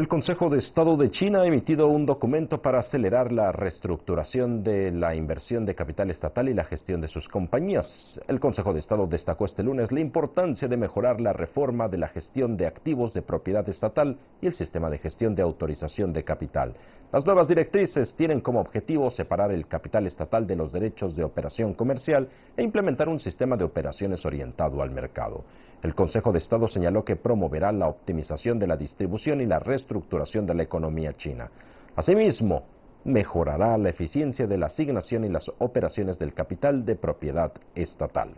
El Consejo de Estado de China ha emitido un documento para acelerar la reestructuración de la inversión de capital estatal y la gestión de sus compañías. El Consejo de Estado destacó este lunes la importancia de mejorar la reforma de la gestión de activos de propiedad estatal y el sistema de gestión de autorización de capital. Las nuevas directrices tienen como objetivo separar el capital estatal de los derechos de operación comercial e implementar un sistema de operaciones orientado al mercado. El Consejo de Estado señaló que promoverá la optimización de la distribución y la reestructuración de la economía china. Asimismo, mejorará la eficiencia de la asignación y las operaciones del capital de propiedad estatal.